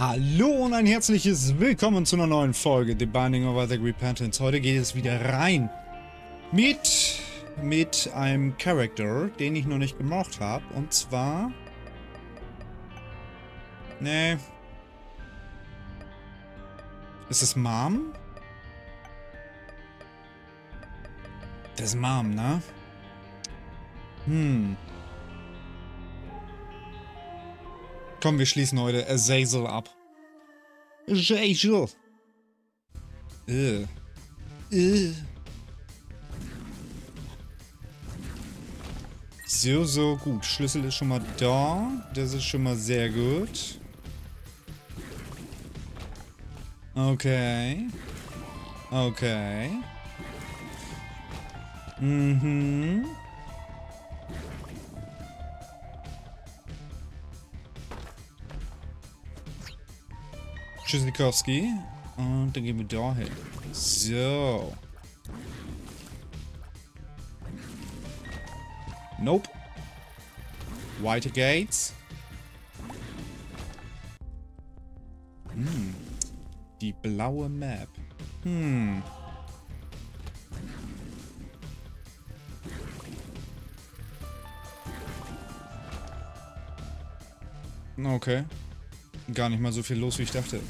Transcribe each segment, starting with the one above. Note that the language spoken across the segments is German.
Hallo und ein herzliches Willkommen zu einer neuen Folge The Binding of Isaac Repentance. Heute geht es wieder rein mit, mit einem Charakter, den ich noch nicht gemocht habe. Und zwar... Nee. Ist es Mom? Das ist Mom, ne? Hm. Komm, wir schließen heute Azazel ab. Azazel. Äh. Äh. So, so, gut. Schlüssel ist schon mal da. Das ist schon mal sehr gut. Okay. Okay. Mhm. Tschüssikowski. Und dann gehen wir da hin. So. Nope. White Gates. Hm. Die blaue Map. Hm. Okay. Gar nicht mal so viel los, wie ich dachte.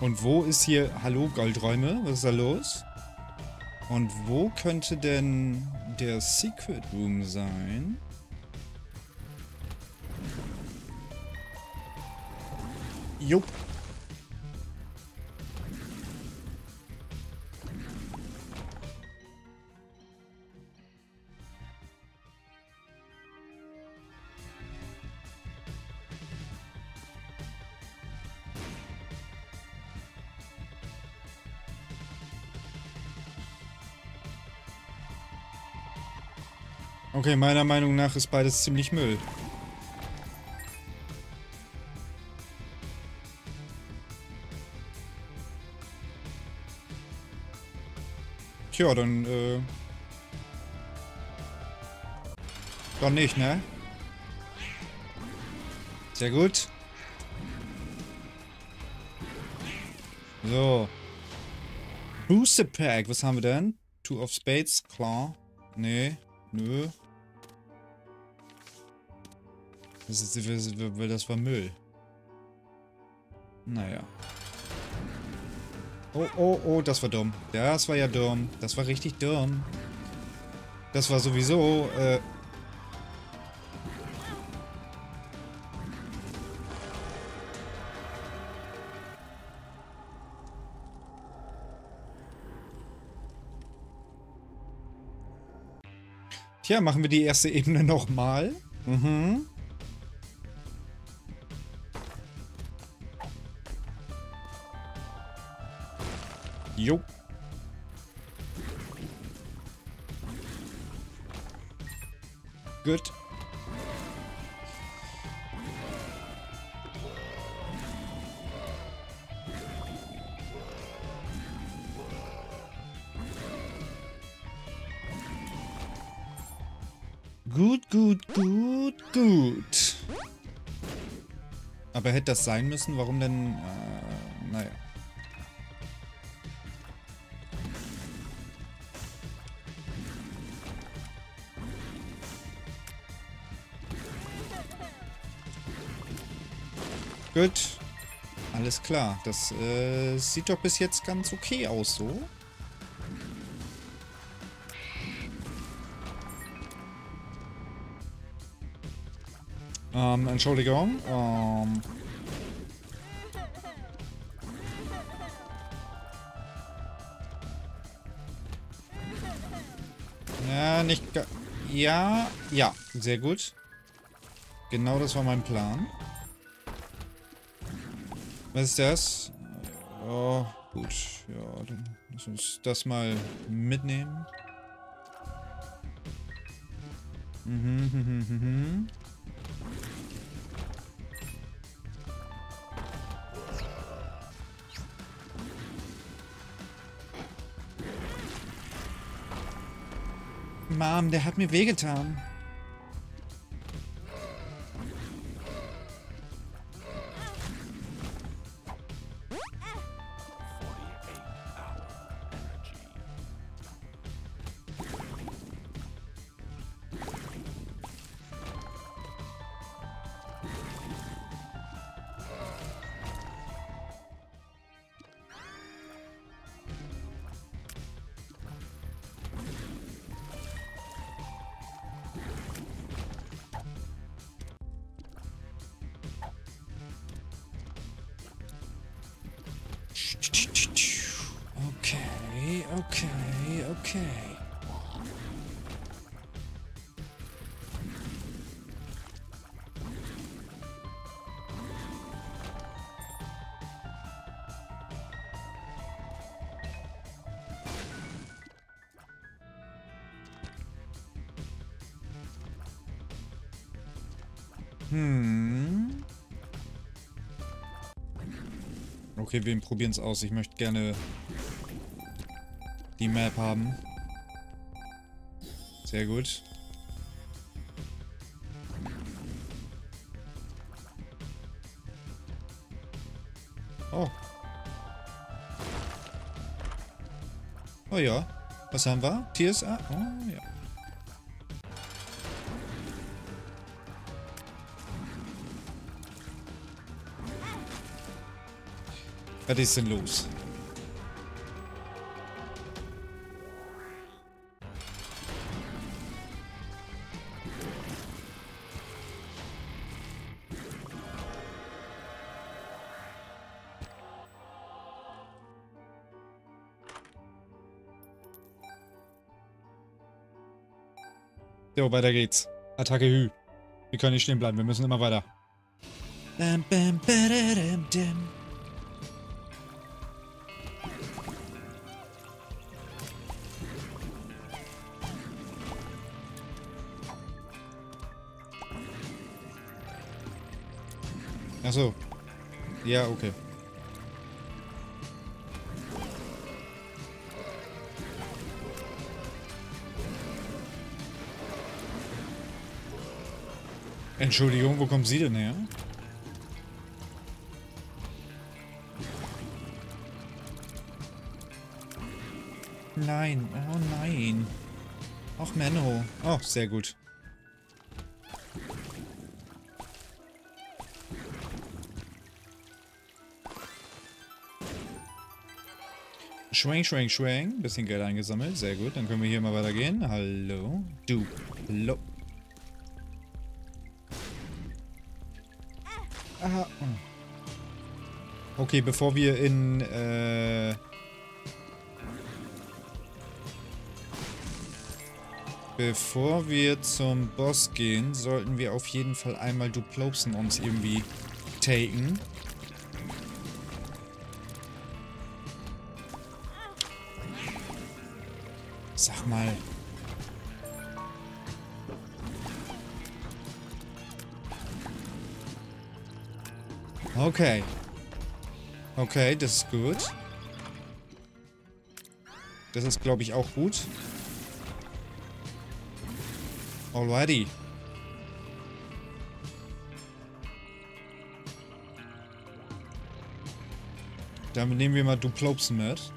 Und wo ist hier... Hallo, Goldräume? Was ist da los? Und wo könnte denn der Secret Room sein? Jupp. Okay, meiner Meinung nach ist beides ziemlich Müll. Tja, dann, äh... Doch nicht, ne? Sehr gut. So. Booster Pack, was haben wir denn? Two of Spades, klar. Nee, nö. Das, ist, das war Müll. Naja. Oh, oh, oh, das war dumm. Das war ja dumm. Das war richtig dumm. Das war sowieso, äh... Tja, machen wir die erste Ebene nochmal. Mhm. Jo. Gut. Gut, gut, gut, gut. Aber hätte das sein müssen? Warum denn? Äh, klar. Das äh, sieht doch bis jetzt ganz okay aus, so. Ähm, Entschuldigung. Ähm... Ja, nicht... Ja, ja, sehr gut. Genau das war mein Plan. Was ist das? Oh, gut. Ja, dann lass uns das mal mitnehmen. Mhm, mhm, mhm, mhm. Mom, der hat mir wehgetan. Okay, okay, okay. Okay, wir probieren es aus. Ich möchte gerne die Map haben. Sehr gut. Oh. Oh ja. Was haben wir? TSA? Oh ja. Was ist denn los? So, weiter geht's. Attacke Hü. Wir können nicht stehen bleiben, wir müssen immer weiter. Bam, bam, badadam, dam. Achso. Ja, okay. Entschuldigung, wo kommen Sie denn her? Nein, oh nein. Ach, Menno. Oh, sehr gut. Schwenk, schwenk, schwenk. Bisschen Geld eingesammelt. Sehr gut. Dann können wir hier mal weitergehen. Hallo. Du. Hallo. Aha. Okay, bevor wir in, äh... Bevor wir zum Boss gehen, sollten wir auf jeden Fall einmal Duplopsen uns irgendwie taken. Sag mal. Okay. Okay, das ist gut. Das ist, glaube ich, auch gut. Alrighty. Damit nehmen wir mal Duplopsen mit.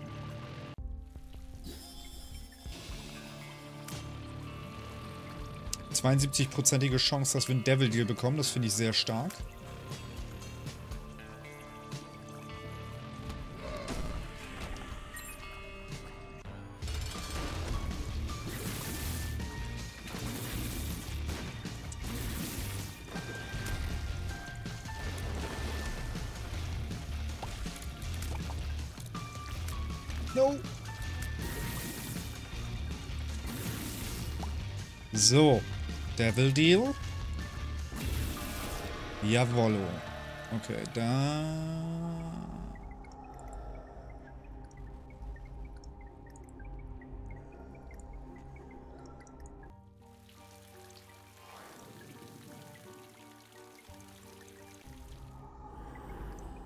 Zweiundsiebzigprozentige Chance, dass wir einen Devil Deal bekommen. Das finde ich sehr stark. No. So. Devil Deal. Jawollo. Okay, da...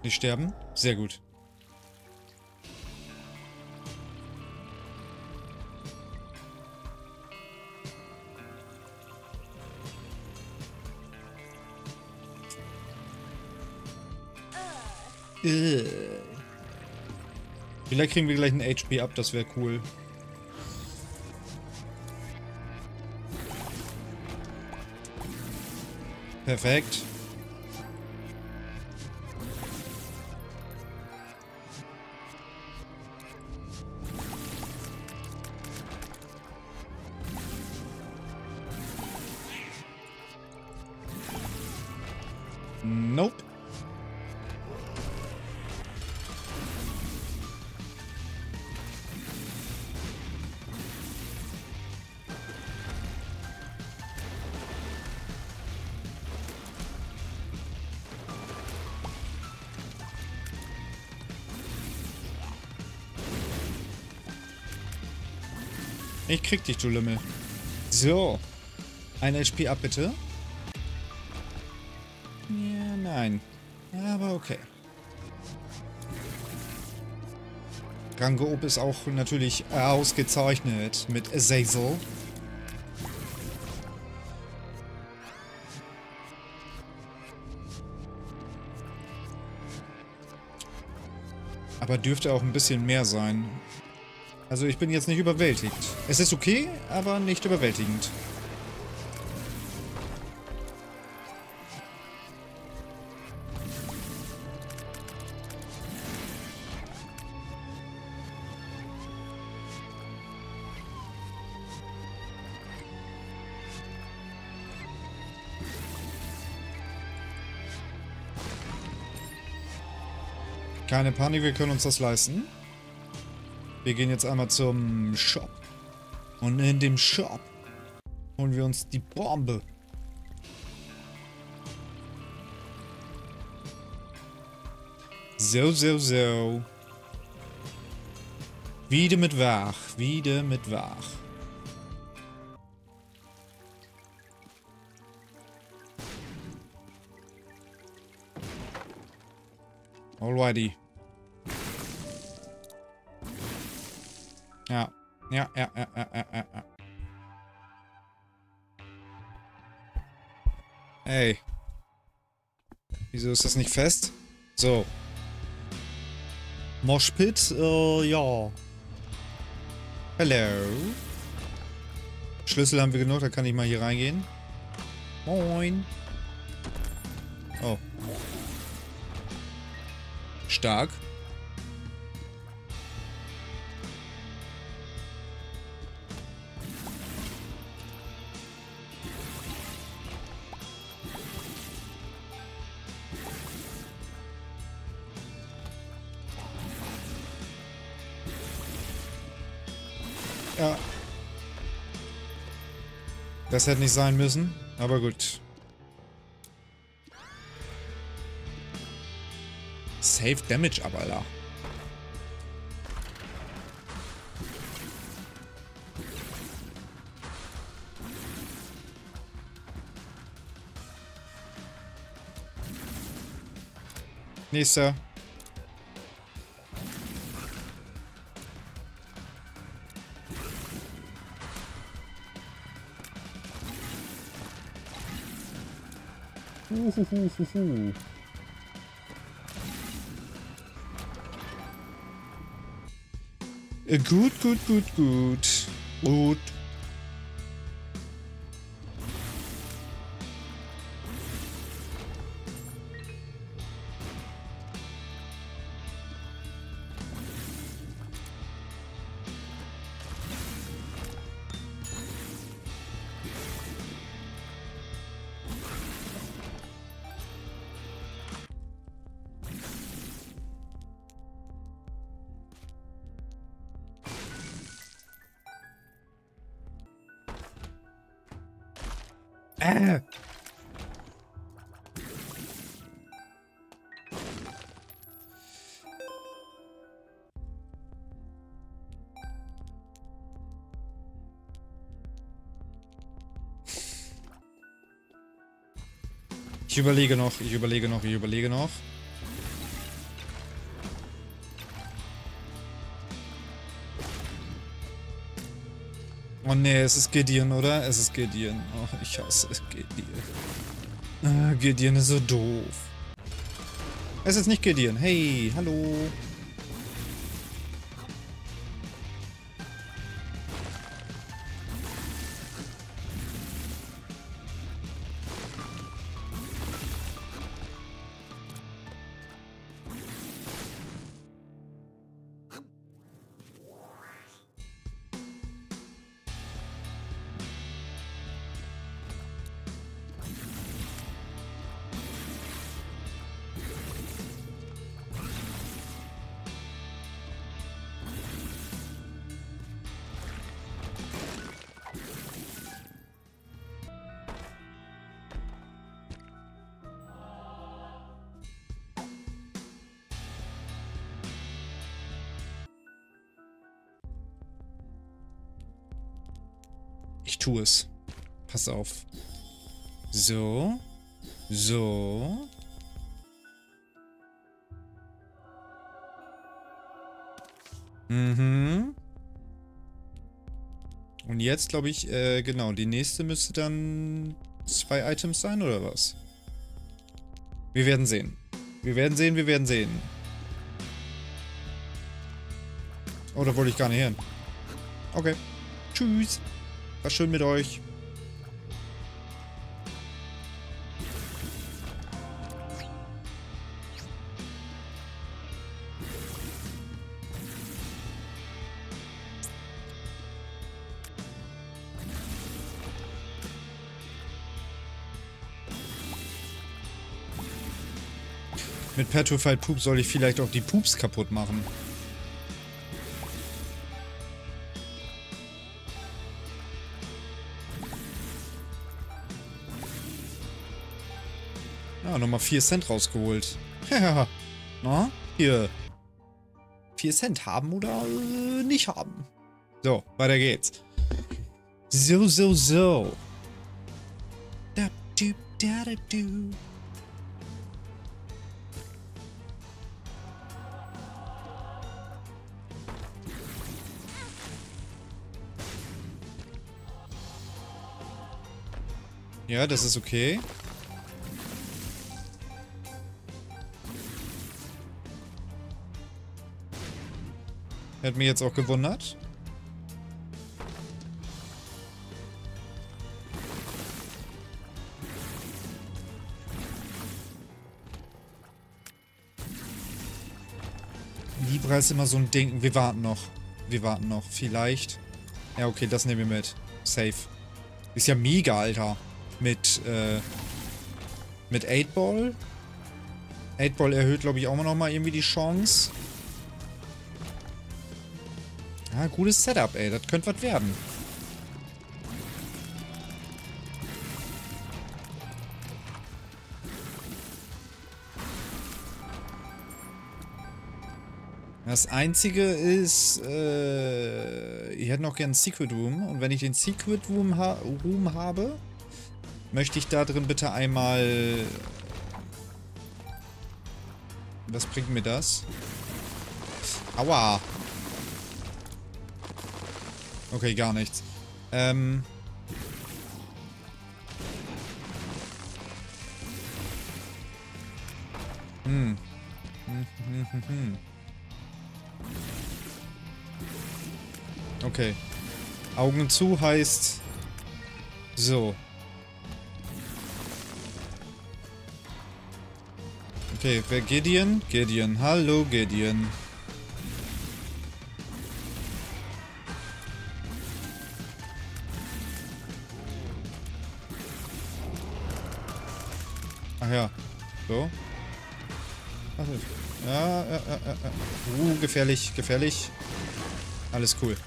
Nicht sterben? Sehr gut. Äh. Vielleicht kriegen wir gleich ein HP ab, das wäre cool. Perfekt. Ich krieg dich, du Lümmel. So. Ein HP ab, bitte. Ja, nein. Aber okay. Rango ist auch natürlich ausgezeichnet mit Azazel. Aber dürfte auch ein bisschen mehr sein. Also ich bin jetzt nicht überwältigt. Es ist okay, aber nicht überwältigend. Keine Panik, wir können uns das leisten. Wir gehen jetzt einmal zum Shop. Und in dem Shop holen wir uns die Bombe. So, so, so. Wieder mit wach. Wieder mit wach. Alrighty. Ja. Ja, ja, ja, ja, ja, ja. Ey. Wieso ist das nicht fest? So. Moshpit, äh, ja. Hello. Schlüssel haben wir genug, da kann ich mal hier reingehen. Moin. Oh. Stark. Das hätte nicht sein müssen, aber gut. Save Damage aber, Alter. Nächster. Uhuhuhuhu. Äh, Gut, gut, gut, gut. Gut. Äh. Ich überlege noch, ich überlege noch, ich überlege noch. Oh nee, es ist Gideon, oder? Es ist Gideon. Oh, ich hasse Gideon. Ah, Gideon ist so doof. Es ist nicht Gideon. Hey, hallo. Ich tue es. Pass auf. So. So. Mhm. Und jetzt, glaube ich, äh, genau, die nächste müsste dann zwei Items sein, oder was? Wir werden sehen. Wir werden sehen, wir werden sehen. Oh, da wollte ich gar nicht hin. Okay. Tschüss. War schön mit euch. Mit Petrified Poop soll ich vielleicht auch die Poops kaputt machen. Nochmal 4 Cent rausgeholt. Na, hier. 4 Cent haben oder äh, nicht haben. So, weiter geht's. So, so, so. Da, du, da, da, du. Ja, das ist okay. Hat mich jetzt auch gewundert. Libra ist immer so ein Ding. Wir warten noch. Wir warten noch. Vielleicht. Ja, okay, das nehmen wir mit. Safe. Ist ja mega, Alter mit, äh, mit 8-Ball. 8-Ball erhöht, glaube ich, auch noch mal irgendwie die Chance. Ja, gutes Setup, ey. Das könnte was werden. Das einzige ist, äh, ich hätte noch gern Secret Room. Und wenn ich den Secret Room, ha Room habe, möchte ich da drin bitte einmal... Was bringt mir das? Aua! Okay, gar nichts. Ähm... Hm. Hm, hm, hm, hm. Okay. Augen zu heißt... So. Okay, wer Gideon? Gideon. Hallo, Gideon. Ach ja. So. Ja, ja, ja, ja. Uh, gefährlich, gefährlich. Alles cool.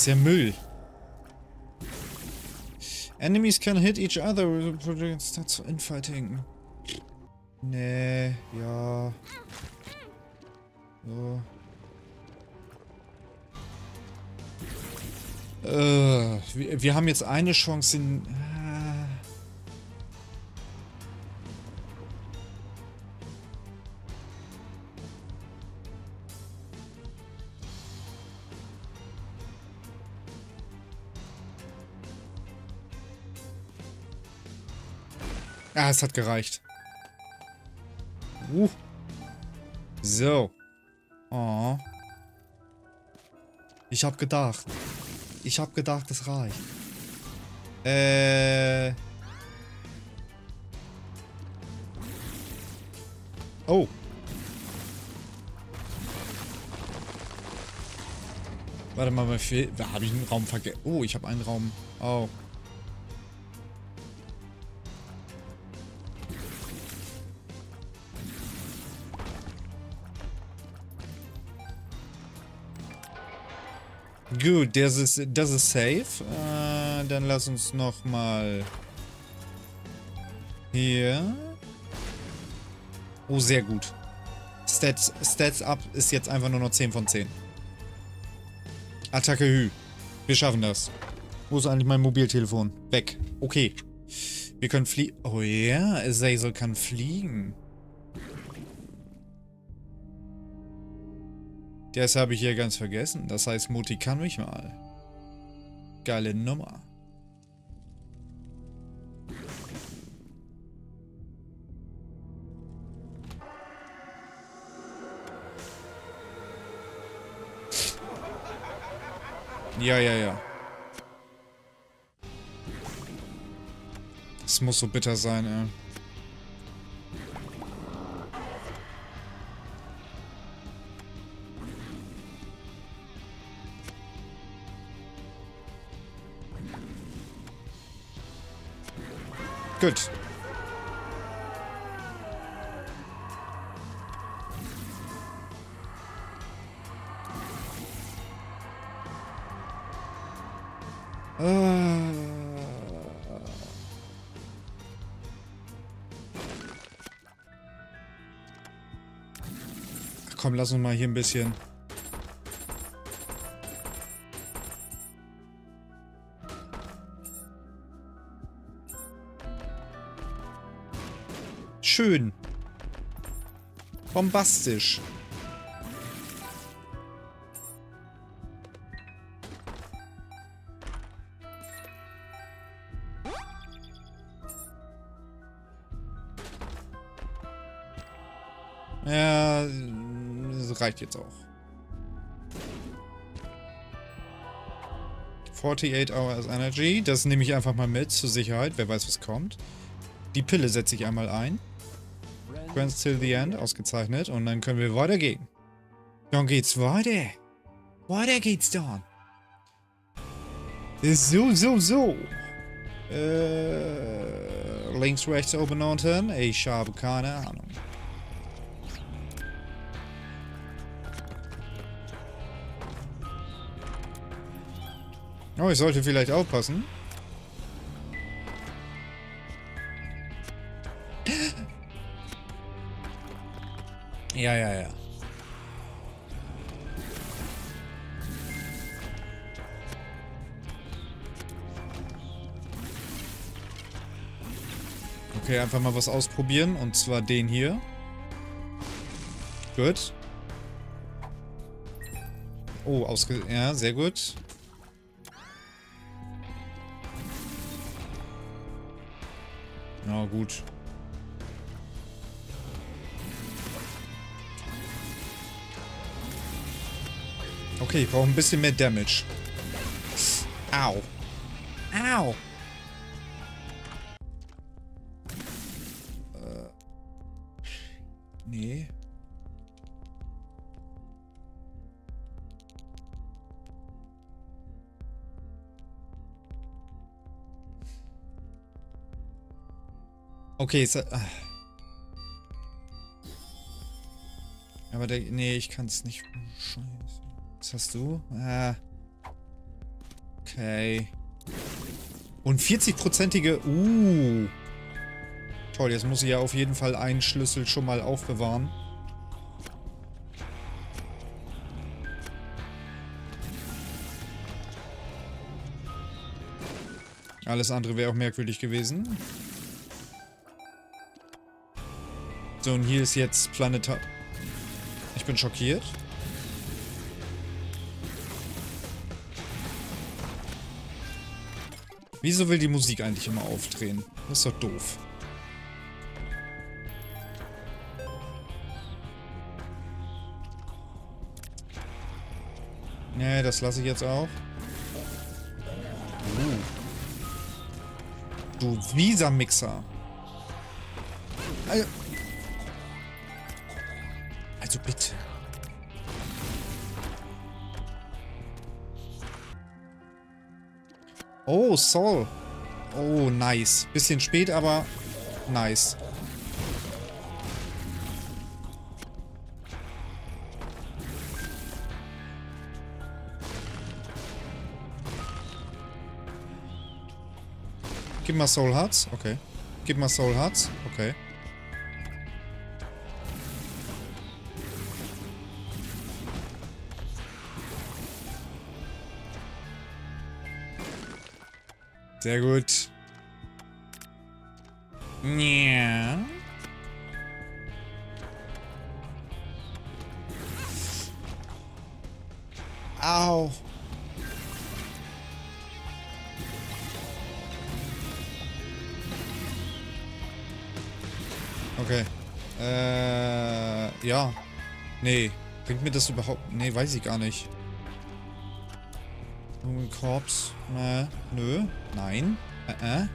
Ist ja Müll. Enemies can hit each other. That's infighting. Nee, ja. So. Äh, wir, wir, haben jetzt eine Chance in... Ah, es hat gereicht. Uh. So. Oh. Ich hab gedacht. Ich hab gedacht, das reicht. Äh... Oh. Warte mal, da habe ich einen Raum vergessen. Oh, ich habe einen Raum. Oh. Gut, das ist, das ist safe. Äh, dann lass uns noch mal hier. Oh, sehr gut. Stats, Stats up ist jetzt einfach nur noch 10 von 10. Attacke Hü. Wir schaffen das. Wo ist eigentlich mein Mobiltelefon? Weg. Okay. Wir können fliegen. Oh ja, Azazel kann fliegen. Das habe ich hier ganz vergessen. Das heißt, Mutti kann mich mal. Geile Nummer. Ja, ja, ja. Es muss so bitter sein, ey. Gut. komm, lass uns mal hier ein bisschen... Bombastisch. Ja, das reicht jetzt auch. 48 Hours Energy. Das nehme ich einfach mal mit zur Sicherheit. Wer weiß, was kommt. Die Pille setze ich einmal ein. Friends till the end. Ausgezeichnet. Und dann können wir weitergehen. Dann geht's weiter. Weiter geht's dann. So, so, so. Äh, links, rechts, oben, unten. Ich habe keine Ahnung. Oh, ich sollte vielleicht aufpassen. Ja, ja, ja. Okay, einfach mal was ausprobieren. Und zwar den hier. Gut. Oh, ausge... Ja, sehr gut. Na gut. Okay, ich brauche ein bisschen mehr Damage. Au. Au. Äh. Nee. Okay, ist, äh, aber der, nee, ich kann es nicht. Scheiße. Was hast du? Ah. Okay. Und 40-prozentige. Uh. Toll, jetzt muss ich ja auf jeden Fall einen Schlüssel schon mal aufbewahren. Alles andere wäre auch merkwürdig gewesen. So, und hier ist jetzt Planetar... Ich bin schockiert. Wieso will die Musik eigentlich immer aufdrehen? Das ist doch doof. Nee, das lasse ich jetzt auch. Uh. Du Visa-Mixer. Also, also bitte. Oh, Sol. Oh, nice. Bisschen spät, aber nice. Gib mal Soul Hearts. Okay. Gib mal Soul Hearts. Okay. Sehr gut. Ja. Au. Okay. Äh, ja. Nee. Bringt mir das überhaupt... Nee, weiß ich gar nicht. Korps. Äh, nö. Nein. Äh, äh.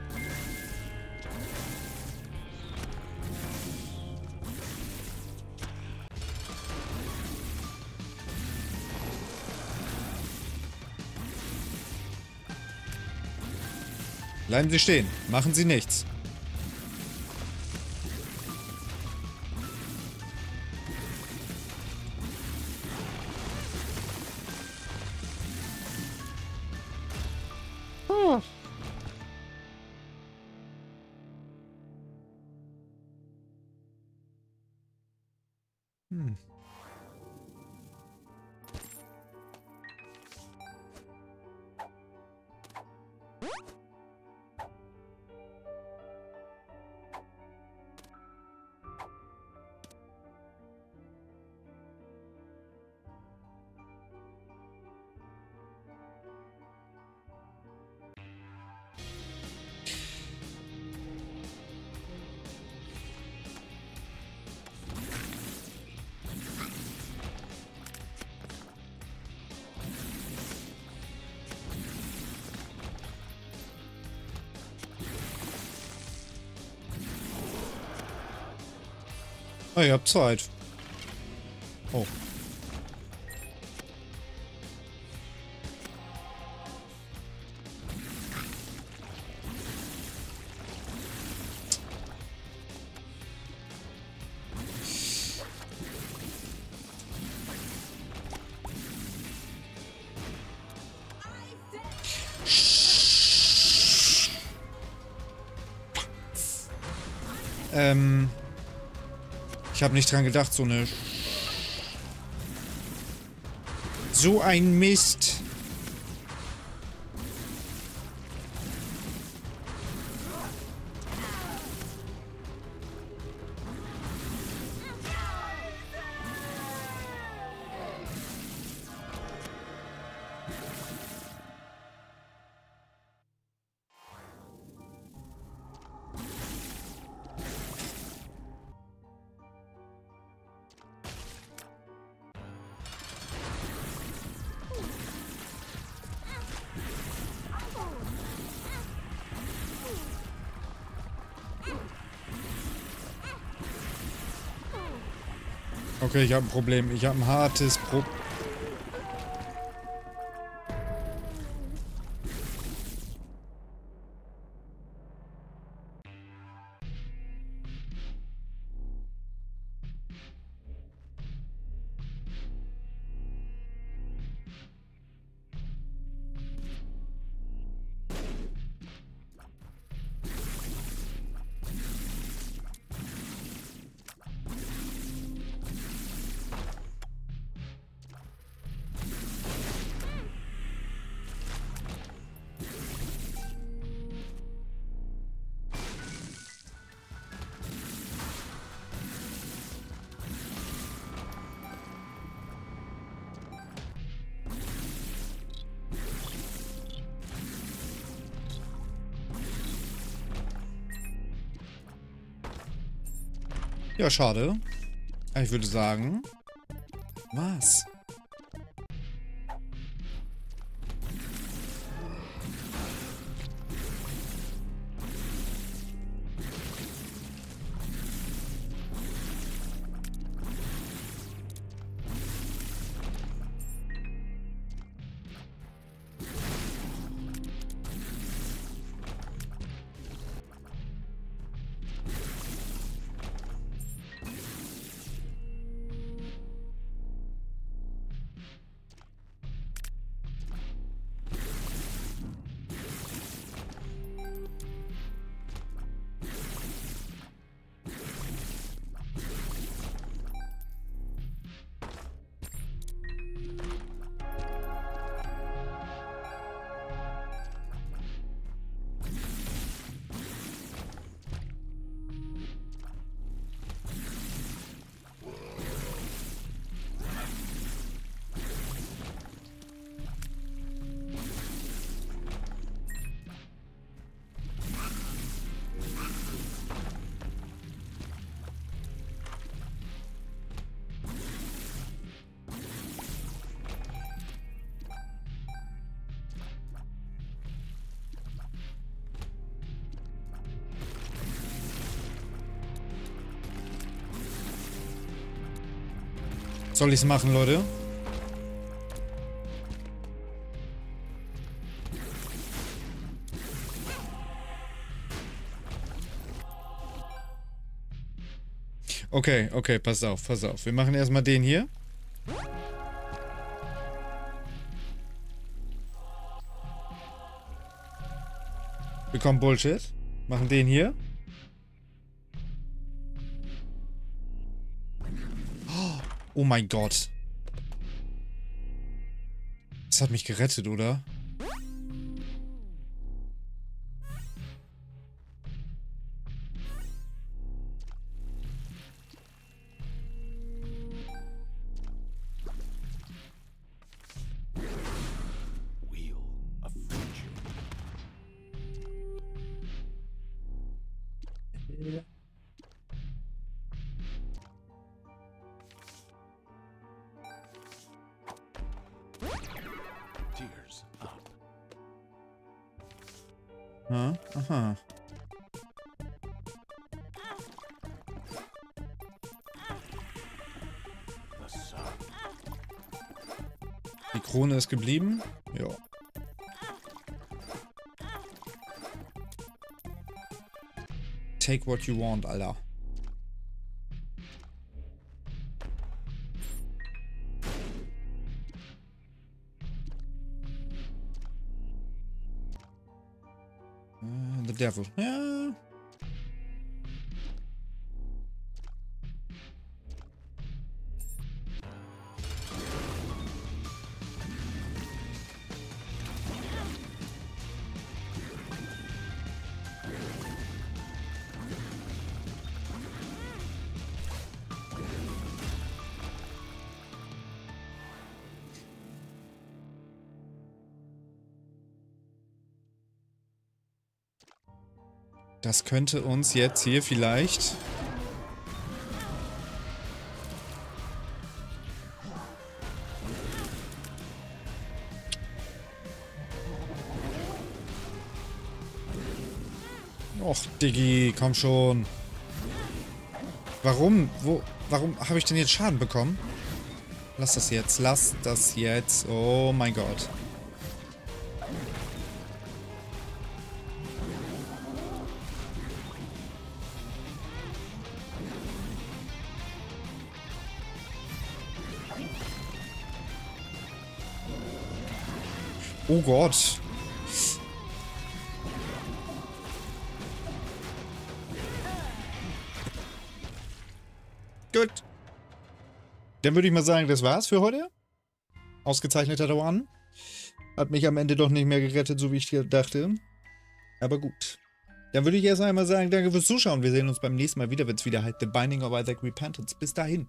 Bleiben Sie stehen. Machen Sie nichts. What? Oh, ihr habt Zeit. Oh. Ähm... Ich habe nicht dran gedacht, so eine... So ein Mist. Okay, ich habe ein Problem. Ich habe ein hartes Problem. Ja, schade. Ich würde sagen... Was? Soll ich's machen, Leute? Okay, okay, pass auf, pass auf. Wir machen erstmal den hier. Bekommen Bullshit. Machen den hier. Oh mein Gott. Das hat mich gerettet, oder? Aha. Die Krone ist geblieben. Ja. Take what you want, Alter. Devil. Ja. Könnte uns jetzt hier vielleicht... Och, Diggi, komm schon. Warum? Wo? Warum habe ich denn jetzt Schaden bekommen? Lass das jetzt. Lass das jetzt. Oh mein Gott. Oh Gott. Gut. Dann würde ich mal sagen, das war's für heute. Ausgezeichneter One. Hat mich am Ende doch nicht mehr gerettet, so wie ich dachte. Aber gut. Dann würde ich erst einmal sagen, danke fürs Zuschauen. Wir sehen uns beim nächsten Mal wieder, wenn es wieder halt The Binding of Isaac Repentance. Bis dahin.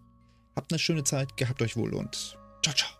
Habt eine schöne Zeit, gehabt euch wohl und ciao, ciao.